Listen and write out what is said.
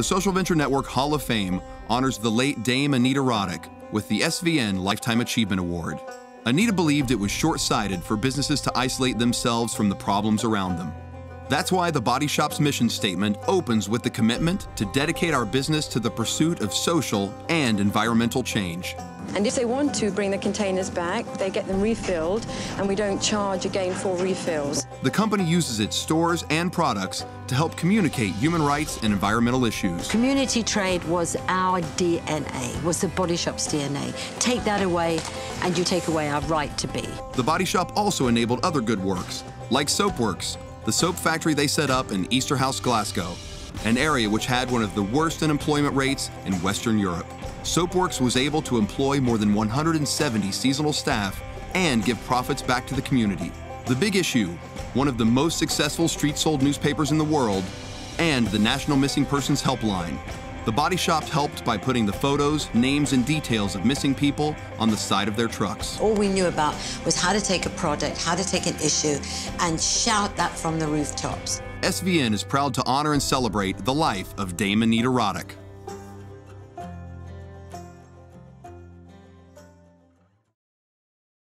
The Social Venture Network Hall of Fame honors the late Dame Anita Roddick with the SVN Lifetime Achievement Award. Anita believed it was short sighted for businesses to isolate themselves from the problems around them. That's why the Body Shop's mission statement opens with the commitment to dedicate our business to the pursuit of social and environmental change. And if they want to bring the containers back, they get them refilled, and we don't charge again for refills. The company uses its stores and products to help communicate human rights and environmental issues. Community trade was our DNA, was the Body Shop's DNA. Take that away, and you take away our right to be. The Body Shop also enabled other good works, like Soapworks, the soap factory they set up in Easterhouse, Glasgow, an area which had one of the worst unemployment rates in Western Europe. Soapworks was able to employ more than 170 seasonal staff and give profits back to the community. The Big Issue, one of the most successful street sold newspapers in the world, and the National Missing Persons Helpline. The Body Shop helped by putting the photos, names, and details of missing people on the side of their trucks. All we knew about was how to take a product, how to take an issue, and shout that from the rooftops. SVN is proud to honor and celebrate the life of Dame Anita Roddick.